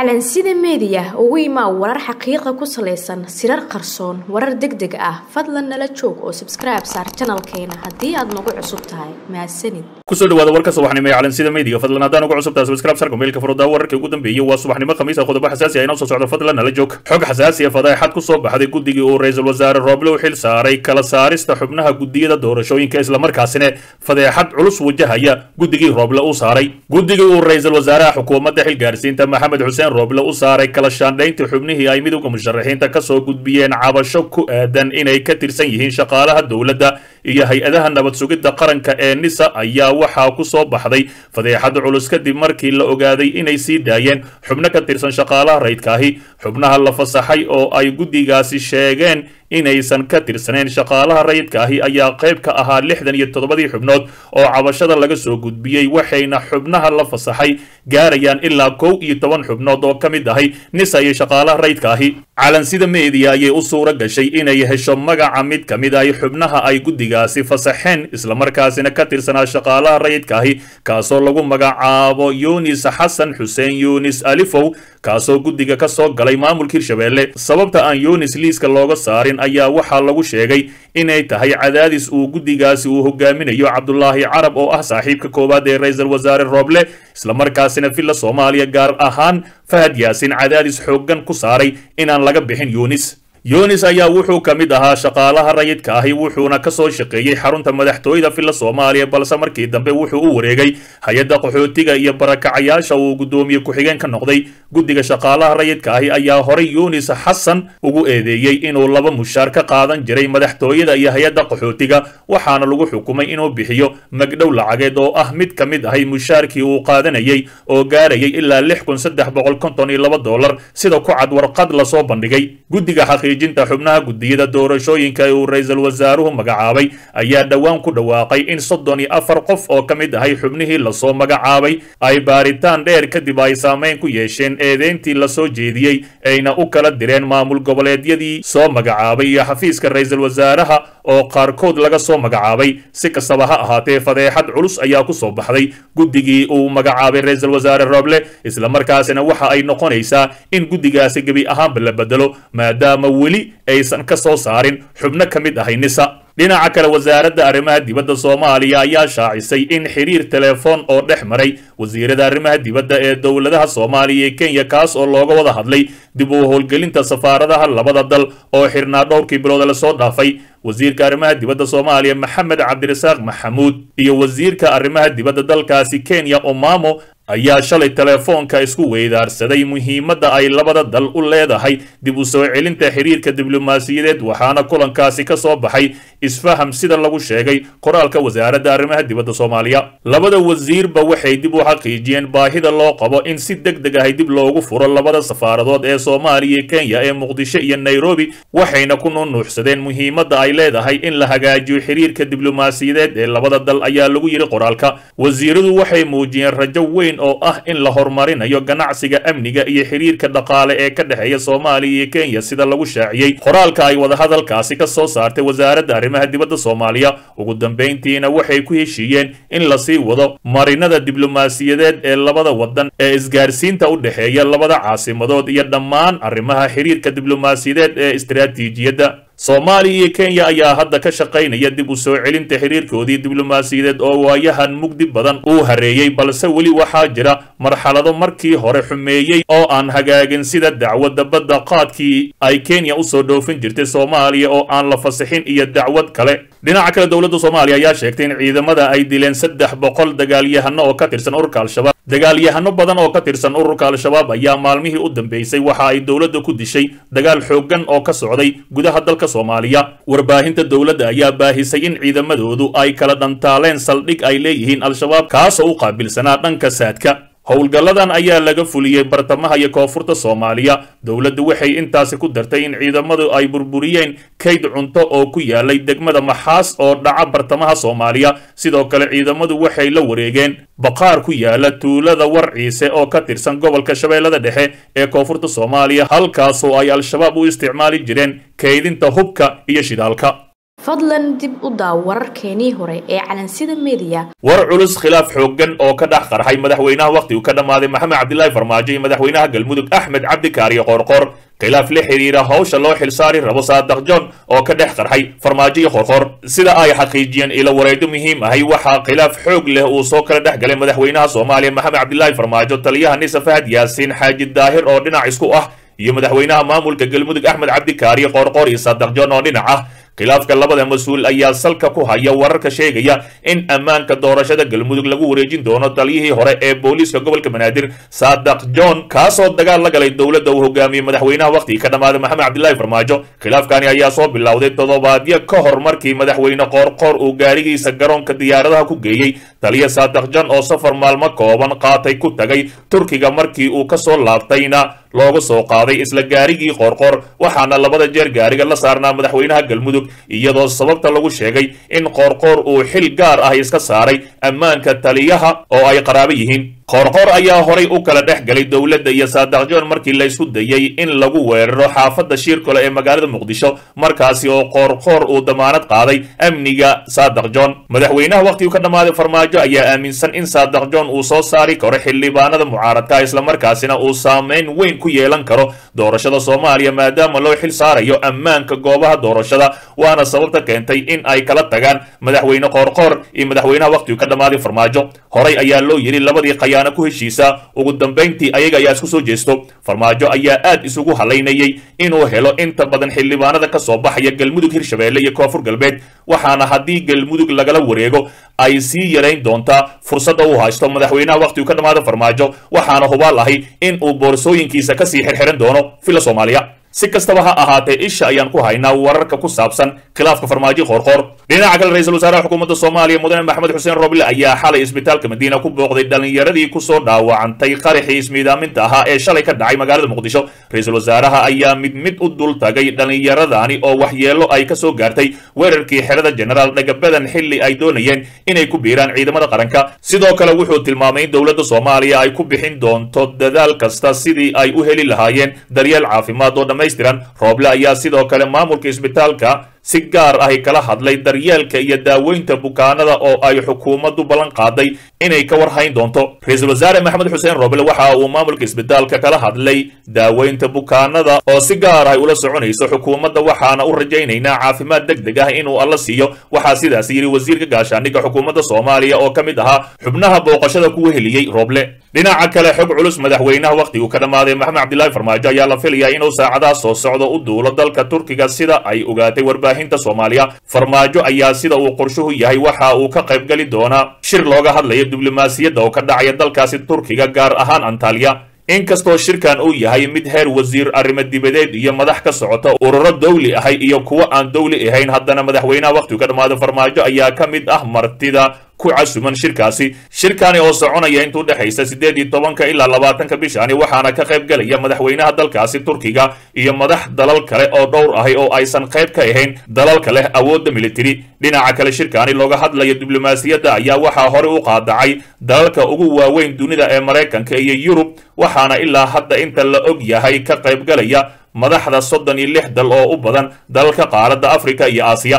calansida meediya ugu imaa warar xaqiiqa ku salaysan sirar qarsoon warar deg deg ah. Fadlan nala joog oo sabskribe saar janalkeena haddii aad nagu cusub tahay. Mahadsanid ku soo dhawaada warka subaxnimo ee calansida media. Fadlan haddaan ugu cusub tahay subscribe sarka meelka furada wararkii ugu dambeeyay waa subaxnimo khamiisa qodobo xasaasi ah inoo soo socdo fadlan nala joog. Xog xasaasi ah fadeexad ku soo baxday guddigii uu ra'iisul wasaare rooble u xil saaray kala saarista xubnaha gudiyada doorashooyinka islamarkaasina fadeexad culus wajahaya guddigii rooble u saaray. Guddigii uu ra'iisul wasaaraha xukuumadda xilgaarsiinta maxamed xuseen rooble u saaray kala shaandhaynta xubnihii ay midowda musharaxiinta ka soo gudbiyeen cabasho ku aadan inay ka tirsan yihiin shaqaalaha dowladda iyo hay'adaha nabad sugidda qaranka ee nisa ayaa waxaa ku soo baxday fadeexad culus kadib markii la ogaaday inay sii daayeen xubno ka tirsan shaqaalaha rayidkaahi xubnaha la fasaxay oo ay guddigaasi sheegeen inaysan ka tirsaneen shaqaalaha rayidkaahi ayaa qayb ka ahaa lixdan iyo toddobadii xubnood oo cabashada laga soo gudbiyey waxayna xubnaha la fasaxay gaarayaan ilaa kow iyo toban xubnood oo ka mid ahay nisa iyo shaqaalaha rayidkaahi calansida meediya ayay u suura gashay inay hesho magaca mid ka mid ahi xubnaha ay guddigaasi fasaxeen islamarkaasina ka tirsanaa shaqaalaha rayidkaahi kaasoo lagu magacaabo yunis xasan xuseen yunis alifow kaasoo guddiga ka soo galay maamulka hirshabeelle sababta aan yunis liiska looga saarin ayaa waxaa lagu sheegay inay tahay cadaadis uu guddigaasi uu hogaaminayo cabdulaahi carab oo ah saaxiibka koowaad ee ra'iisul wasaare rooble islamarkaasina villa soomaaliya gaar ahaan fahad yaasin cadaadis xooggan ku saaray inaan laga bixin yunis yunis ayaa wuxuu ka mid ahaa shaqaalaha rayidka ahi wuxuuna ka soo shaqeeyey xarunta madaxtooyada villa soomaaliya balse markii dambe wuxuu u wareegay hay'adda qaxootiga iyo barakacayaasha uu guddoomiye ku-xigeen ka noqday. Guddiga shaqaalaha rayidka ahi ayaa horay yunis xasan ugu eedeeyey inuu laba mushaar ka qaadan jiray madaxtooyada iyo hay'adda qaxootiga waxaana lagu xukumay inuu bixiyo magdhow lacageed oo ah mid ka mid ahay mushaarkii uu qaadanayay oo gaarayay ilaa lix kun saddex boqol konton iyo laba dollar sida ku cad warqad la soo bandhigay. Guddiga jinta xubnaha gudiyada doorashooyinka ee uu ra'iisul wasaaruhu magacaabay ayaa dhowaan ku dhawaaqay in soddon iyo afar qof oo ka mid ahay xubnihii la soo magacaabay ay baaritaan dheer kadib ay saamayn ku yeesheen eedeyntii la soo jeediyey ayna u kala direen maamul goboleedyadii soo magacaabay iyo xafiiska ra'iisul wasaaraha oo qaarkood laga soo magacaabay. Si kastaba ha ahaatee fadeexad culus ayaa ku soo baxday. Guddigii uu magacaabay ra'iisul wasaare rooble islamarkaasina waxa ay noqonaysaa in guddigaasi gebi ahaanba la bedelo maadaama weli aysan ka soo saarin. Xubno ka mid ahay nisa dhinaca kale wasaaradda arrimaha dibadda soomaaliya ayaa shaacisay in xiriir telefoon oo dhex maray wasiirada arrimaha dibadda ee dowladaha soomaaliya iyo kenya kaas oo looga wada hadlay dib u howlgelinta safaaradaha labada dal oo xirnaa dhowrkii bilood la soo dhaafay. Wasiirka arrimaha dibadda soomaaliya maxamed cabdirasaaq maxamuud iyo wasiirka arrimaha dibadda dalkaasi kenya omamo ayaa shalay telefoonka isku weydaarsaday muhiimadda ay labada dal u leedahay dib u soo celinta xiriirka diblomaasiyadeed waxaana kulankaasi ka soo baxay isfaham sida lagu sheegay qoraalka wasaaradda arrimaha dibadda soomaaliya. Labada wasiirba waxay dib u xaqiijiyeen baahida loo qabo in si deg deg ahay dib loogu furo labada safaaradood ee soomaaliya kenya ee muqdisho iyo nairobi waxayna ku nunuuxsadeen muhiimadda ay leedahay in la hagaajiyo xiriirka diblomaasiyadeed ee labada dal ayaa lagu yidhi qoraalka. Wasiiradu waxay muujiyeen rajo weyn oo ah in la horumarinayo ganacsiga amniga iyo xiriirka dhaqaale ee ka dhexeeya soomaaliya iyo kenya sida lagu shaaciyey. Qoraalka ay wadahadalkaasi ka soo saartay wasaaradda arrimaha dibadda soomaaliya ugu dambayntiina waxay ku heshiiyeen in la sii wado marinada diblomaasiyadeed ee labada wadan ee isgaarsiinta u dhexeeya labada caasimadood iyo dhammaan arrimaha xiriirka diblomaasiyadeed ee istaraatiijiyadda soomaaliya iyo kenya ayaa hadda ka shaqaynaya dib u soo celinta xiriirkoodii diblomaasiyadeed oo waayahan mugdi badan uu hareeyey balse weli waxaa jira marxalado markii hore xumeeyey oo aan hagaagin sida dacwadda badda qaadkii ay kenya u soo dhoofin jirtay soomaaliya oo aan la fasixin iyo dacwad kale dhinaca kale dowladda soomaaliya ayaa sheegtay in ciidamada ay dileen saddex boqol dagaalyahano oo ka tirsan ururka al-shabaab. Dagaalyahano badan oo ka tirsan ururka al-shabaab ayaa maalmihii u dambeysay waxa ay dowladda ku dishay dagaal xooggan oo ka socday gudaha dalka soomaaliya. Warbaahinta dowladda ayaa baahisay in ciidamadoodu ay kala dhantaaleen saldhig ay leeyihiin al-shabaab kaasoo u qaabilsanaa dhanka saadka howlgalladan ayaa laga fuliyey bartamaha iyo koonfurta soomaaliya. Dowladdu waxay intaasi ku dartay in ciidamadu ay burburiyeen kayd cunto oo ku yaalay degmada maxaas oo dhaca bartamaha soomaaliya. Sidoo kale ciidamadu waxay la wareegeen baqaar ku yaalla tuulada warciise oo ka tirsan gobolka shabeellada dhexe ee koonfurta soomaaliya halkaasoo ay al-shabaab u isticmaali jireen kaydinta hubka iyo shidaalka fadlan dib u daaw wararkeenii hore ee calansida mediya war culus khilaaf xooggan oo ka dhex qarxay madaxweynaha wakhtigu ka dhammaaday maxamed cabdilaahi farmaajo iyo madaxweynaha galmudug axmed cabdikaariyo qoorqoor khilaaf la xidhiira hawsha loo xilsaari rabo saadaq john oo ka dhex qarxay farmaajo iyo qoorqoor sida ay xaqiijiyeen ilo wareedo muhiim ahay waxaa khilaaf xoog leh uu soo kala dhex galay madaxweynaha soomaaliya maxamed cabdilaahi farmaajo taliyaha nisa fahad yaasiin xaaji daahir oo dhinac isku ah iyo madaxweynaha maamulka galmudug axmed cabdikaariyo qoorqoor iyo saadaq john oo dhinac ah khilaafka labada mas'uul ayaa salka ku haya wararka sheegaya in ammaanka doorashada galmudug lagu wareejin doono taliyihii hore ee booliiska gobolka banaadir saadaq john kaasoo dagaal la galay dowladda uu hogaamiyey madaxweynaha wakhtigii ka dhammaaday maxamed cabdilaahi farmaajo. Khilaafkani ayaa soo bilowday toddobaadyo ka hor markii madaxweyne qoorqoor uu gaarigiisa garoonka diyaaradaha ku geeyey. Taliya saadaq john oo safar maalmo kooban qaatay ku tagay turkiga markii uu ka soo laabtayna looga soo qaaday isla gaarigii qoorqoor waxaana labada jeer gaariga la saarnaa madaxweynaha galmudug iyadoo sababta lagu sheegay in qoorqoor uu xil gaar ah iska saaray ammaanka taliyaha oo ay qaraabo yihiin qoorqoor ayaa horay u kala dhex galay dowladda iyo saadaq john markii laysku dayey in lagu weeraro xaafadda shiirkole ee magaalada muqdisho markaasi oo qoorqoor uu damaanad qaaday amniga saadaq john madaxweynaha wakhtigu ka dhammaaday farmaajo ayaa aaminsan in saadaq john uu soo saari karo xildhibaanada mucaaradka islamarkaasina uu saameyn weyn ku yeelan karo doorashada soomaaliya maadaama loo xil saarayo ammaanka goobaha doorashada waana sababta keentay in ay kala tagaan madaxweyne qoorqoor iyo madaxweynaha wakhtigu ka dhammaaday farmaajo. Horay ayaa loo yidhi labadii qayaano ku heshiisa ugu dambayntii ayaga ayaa isku soo jeesto. Farmaajo ayaa aad isugu halaynayay inuu helo inta badan xildhibaanada ka soo baxaya galmudug hirshabeelle iyo koonfur galbeed waxaana haddii galmudug lagala wareego ay sii yarayn doontaa fursadda uu haysto madaxweynaha wakhtigu ka dhammaada farmaajo waxaana hubaal ahi in uu boorsooyinkiisa ka sii xirxiran doono fila soomaaliya si kastaba ha ahaatee isha ayaan ku haynaa wararka ku saabsan khilaafka farmaajo qoorqoor dhinaca kale ra'iisul wasaaraha xukuumadda soomaaliya mudane maxamed xuseen roble ayaa xalay isbitaalka madiina ku booqday dhallinyaradii ku soo dhaawacantay qaraxii ismiidaaminta ahaa ee shalay ka dhacay magaalada muqdisho. Ra'iisul wasaaraha ayaa mid mid u dul tagay dhallinyaradani oo waxyeelo ay ka soo gaartay weerarkii xerada jenaraal dhagabadan xilli ay doonayeen inay ku biiraan ciidamada qaranka. Sidoo kale wuxuu tilmaamay in dowladda soomaaliya ay ku bixin doonto dadaal kasta sidii ay u heli lahaayeen daryeel caafimaad oo dhammaystiran rooble ayaa sidoo kale maamulka isbitaalka si gaar ahi kala hadlay daryeelka iyo daaweynta bukaanada oo ay xukuumaddu ballan qaaday inay ka war hayn doonto. Ra'iisul wasaare maxamed xuseen roble waxa uu maamulka isbitaalka kala hadlay daaweynta bukaanada oo si gaar ahi ula soconayso xukuumadda waxaana u rajaynaynaa caafimaad deg deg ah inuu alla siiyo. Waxaa sidaas yidhi wasiirka gaashaandhigga xukuumadda soomaaliya oo ka mid ahaa xubnaha booqashada kuwa heliyey roble dhinaca kale xog culus madaxweynaha wakhtigu ka dhammaaday maxamed cabdilaahi farmaajo ayaa la filayaa inuu saacadaha soo socdo u duulo dalka turkiga sida ay ogaatay warbaahinta soomaaliya. Farmaajo ayaa sida uu qorshuhu yahay waxa uu ka qaybgeli doonaa shir looga hadlayo diblomaasiyadda oo ka dhacaya dalkaasi turkiga gaar ahaan antaliya inkastoo shirkan uu yahay mid heer wasiir arrimo dibadeed iyo madax ka socota ururo dawli ahay iyo kuwo aan dawli ahayn haddana madaxweynaha wakhtigu ka dhammaaday farmaajo ayaa ka mid ah martida ku casuman shirkaasi. Shirkani oo soconaya intuu dhexaysa siddeed iyo tobanka ilaa labaatanka bishani waxaana ka qayb gelaya madaxweynaha dalkaasi turkiga iyo madax dalal kale oo dhowr ahi oo aysan qayb ka ahayn dalalka leh awoodda militari dhinaca kale shirkani looga hadlayo diblomaasiyadda ayaa waxaa hore u qaadacay dalalka ugu waaweyn dunida ee maraykanka iyo yurub waxaana ilaa hadda inta la og yahay ka qaybgalaya madaxda soddon iyo lix dal oo u badan dalalka qaaradda afrika iyo aasiya